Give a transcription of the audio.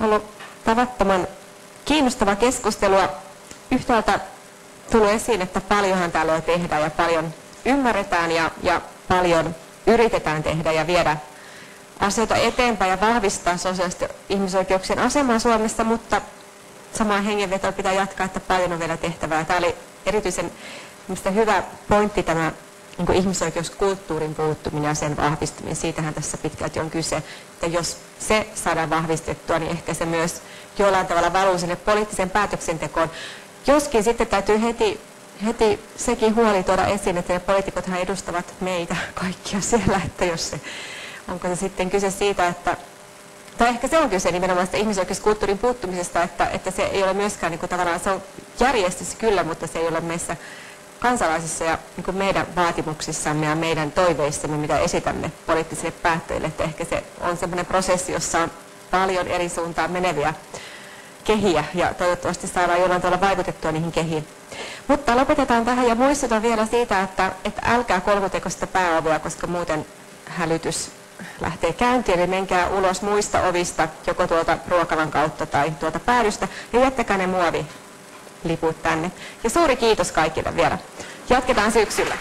ollut tavattoman kiinnostavaa keskustelua. Yhtäältä tullut esiin, että paljonhan täällä jo tehdään ja paljon ymmärretään ja, ja paljon yritetään tehdä ja viedä asioita eteenpäin ja vahvistaa sosiaalisten ihmisoikeuksien asemaa Suomessa, mutta samaan hengenvetoa pitää jatkaa, että paljon on vielä tehtävää. Tämä oli erityisen hyvä pointti tämä niin kuin ihmisoikeuskulttuurin puuttuminen ja sen vahvistuminen. Siitähän tässä pitkälti on kyse, että jos se saadaan vahvistettua, niin ehkä se myös jollain tavalla valuu sinne poliittiseen päätöksentekoon. Joskin sitten täytyy heti, heti sekin huoli tuoda esiin, että ne poliitikothan edustavat meitä kaikkia siellä, että jos se, onko se sitten kyse siitä, että tai ehkä se on kyse nimenomaan sitä ihmisoikeuskulttuurin puuttumisesta, että, että se ei ole myöskään niin kuin tavallaan, se on järjestössä kyllä, mutta se ei ole meissä kansalaisissa ja niin meidän vaatimuksissamme ja meidän toiveissamme, mitä esitämme poliittisille päättäjille. Että ehkä se on sellainen prosessi, jossa on paljon eri suuntaan meneviä kehiä ja toivottavasti saadaan jollain tavalla vaikutettua niihin kehiin. Mutta lopetetaan tähän ja muistutan vielä siitä, että, että älkää kolmotekoista pääovea, koska muuten hälytys lähtee käyntiin, eli menkää ulos muista ovista, joko tuolta ruokalan kautta tai tuolta päädystä, ja jättäkää ne muoviliput tänne. Ja suuri kiitos kaikille vielä. Jatketaan syksyllä.